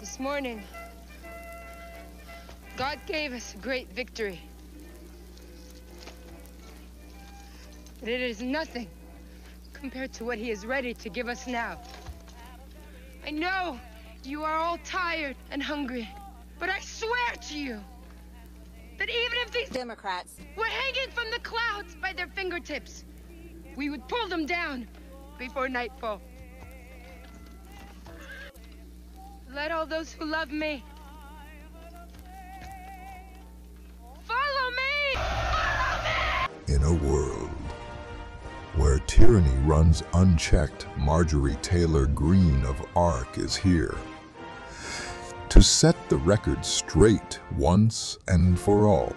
This morning, God gave us a great victory. But it is nothing compared to what he is ready to give us now. I know you are all tired and hungry, but I swear to you that even if these Democrats were hanging from the clouds by their fingertips, we would pull them down before nightfall. Let all those who love me follow me! Follow me! In a world where tyranny runs unchecked, Marjorie Taylor Greene of ARC is here to set the record straight once and for all.